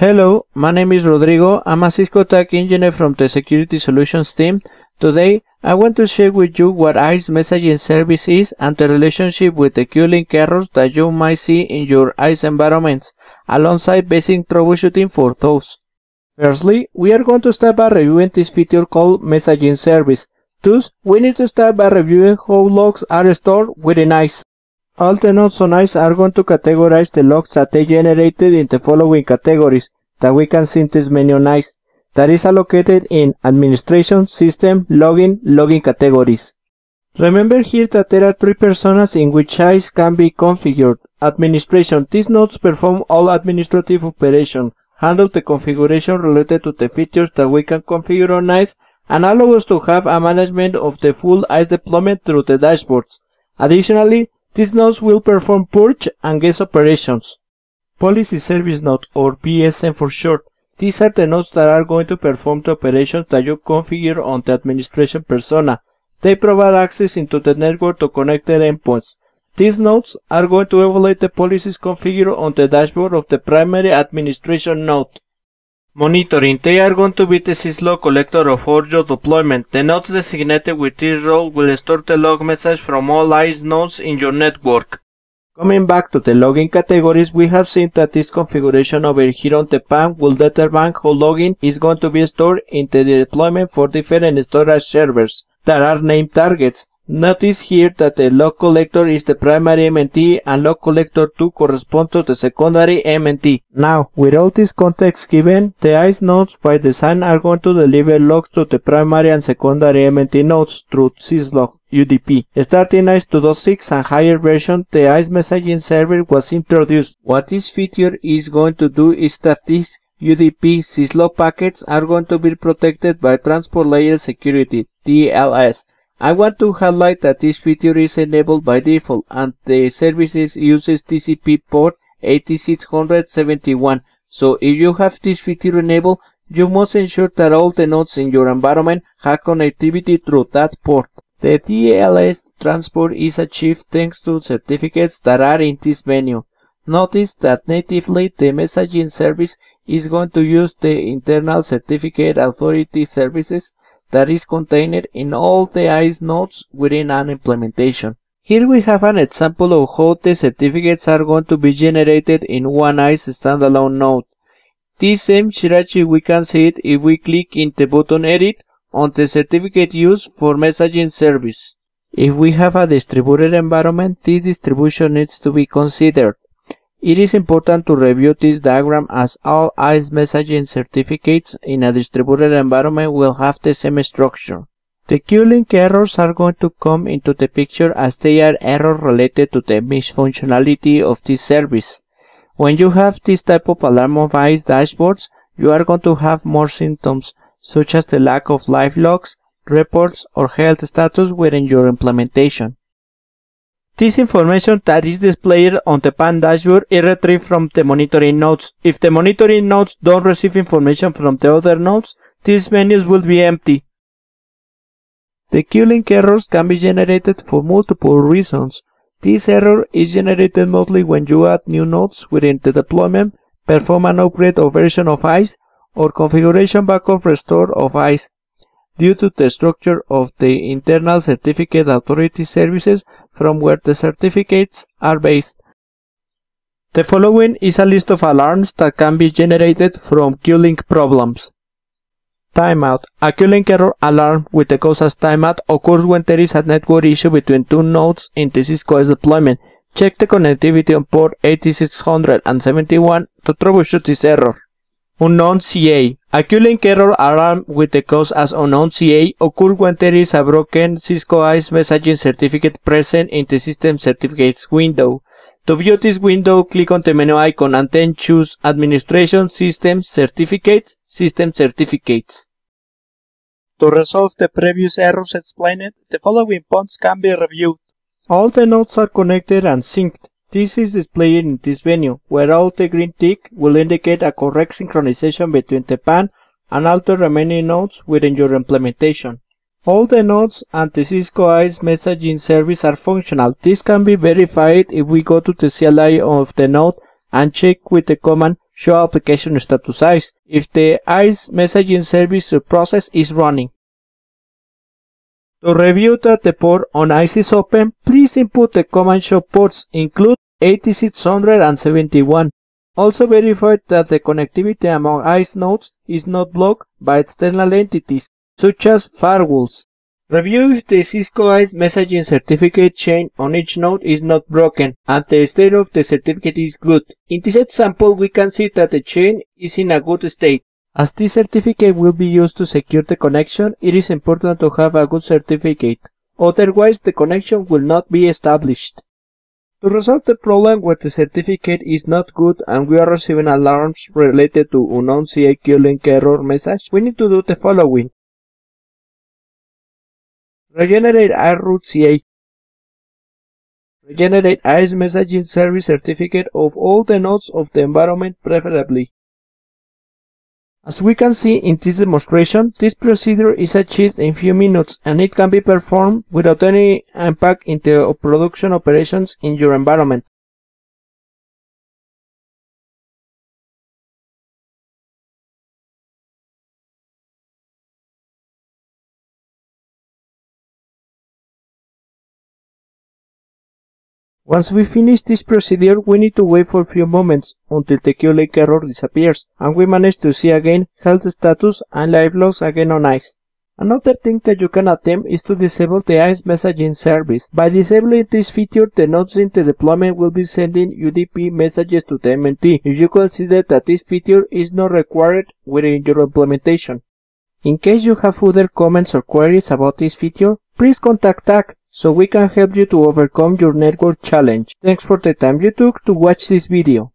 Hello, my name is Rodrigo. I'm a Cisco Tech Engineer from the Security Solutions team. Today, I want to share with you what ISE messaging service is and the relationship with the Queue Link errors that you might see in your ISE environments, alongside basic troubleshooting for those. Firstly, we are going to start by reviewing this feature called messaging service. Thus, we need to start by reviewing how logs are stored within ISE. All the nodes on ISE are going to categorize the logs that they generated in the following categories that we can see in this menu on ISE that is allocated in administration, system, logging, logging categories. Remember here that there are three personas in which ISE can be configured. Administration. These nodes perform all administrative operation handle the configuration related to the features that we can configure on ISE, and allow us to have a management of the full ISE deployment through the dashboards. Additionally, these nodes will perform purge and guest operations. Policy Service Node or PSN for short. These are the nodes that are going to perform the operations that you configure on the administration persona. They provide access into the network to connected endpoints. These nodes are going to evaluate the policies configured on the dashboard of the primary administration node. Monitoring. They are going to be the syslog collector of all your deployment. The nodes designated with this role will store the log message from all ISE nodes in your network. Coming back to the logging categories, we have seen that this configuration over here on the PAN will determine how logging is going to be stored in the deployment for different storage servers that are named targets. Notice here that the log collector is the primary MNT and log collector 2 corresponds to the secondary MNT. Now, with all this context given, the ISE nodes by design are going to deliver logs to the primary and secondary MNT nodes through syslog UDP. Starting ISE 2.6 and higher version, the ISE messaging server was introduced. What this feature is going to do is that these UDP syslog packets are going to be protected by Transport Layer Security, TLS. I want to highlight that this feature is enabled by default and the services uses TCP port 8671. So if you have this feature enabled, you must ensure that all the nodes in your environment have connectivity through that port. The TLS transport is achieved thanks to certificates that are in this menu. Notice that natively the messaging service is going to use the internal certificate authority services that is contained in all the ISE nodes within an implementation. Here we have an example of how the certificates are going to be generated in one ISE standalone node. This same hierarchy we can see it if we click in the button edit on the certificate used for messaging service. If we have a distributed environment, this distribution needs to be considered. It is important to review this diagram as all ISE messaging certificates in a distributed environment will have the same structure. The Queue Link errors are going to come into the picture as they are errors related to the misfunctionality of this service. When you have this type of alarm of ISE dashboards, you are going to have more symptoms such as the lack of live logs, reports, or health status within your implementation. This information that is displayed on the PAN dashboard is retrieved from the monitoring nodes. If the monitoring nodes don't receive information from the other nodes, these menus will be empty. The Queue Link errors can be generated for multiple reasons. This error is generated mostly when you add new nodes within the deployment, perform an upgrade or version of ISE, or configuration backup restore of ISE due to the structure of the internal certificate authority services from where the certificates are based. The following is a list of alarms that can be generated from Queue Link problems. Timeout. A Queue Link error alarm with the cause as timeout occurs when there is a network issue between two nodes in the Cisco deployment. Check the connectivity on port 8671 to troubleshoot this error. Unknown CA. A Queue Link error alarm with the cause as unknown CA occurs when there is a broken Cisco ISE messaging certificate present in the system certificates window. To view this window, click on the menu icon and then choose Administration System Certificates, System Certificates. To resolve the previous errors explained, the following points can be reviewed. All the nodes are connected and synced. This is displayed in this menu, where all the green tick will indicate a correct synchronization between the PAN and all the remaining nodes within your implementation. All the nodes and the Cisco ISE messaging service are functional. This can be verified if we go to the CLI of the node and check with the command show application status ISE if the ISE messaging service process is running. To review the port on ISIS open, please input the command show ports include 8671. Also verify that the connectivity among ISE nodes is not blocked by external entities, such as firewalls. Review if the Cisco ISE messaging certificate chain on each node is not broken and the state of the certificate is good. In this example, we can see that the chain is in a good state. As this certificate will be used to secure the connection, it is important to have a good certificate. Otherwise, the connection will not be established. To resolve the problem where the certificate is not good and we are receiving alarms related to unknown CA link error message, we need to do the following. Regenerate ISE Root CA. Regenerate ISE messaging service certificate of all the nodes of the environment preferably. As we can see in this demonstration, this procedure is achieved in few minutes and it can be performed without any impact in the production operations in your environment. Once we finish this procedure, we need to wait for a few moments until the Queue Link error disappears and we manage to see again health status and live logs again on ISE. Another thing that you can attempt is to disable the ISE messaging service. By disabling this feature, the nodes in the deployment will be sending UDP messages to the MNT if you consider that this feature is not required within your implementation. In case you have further comments or queries about this feature, please contact TAC so we can help you to overcome your network challenge. Thanks for the time you took to watch this video.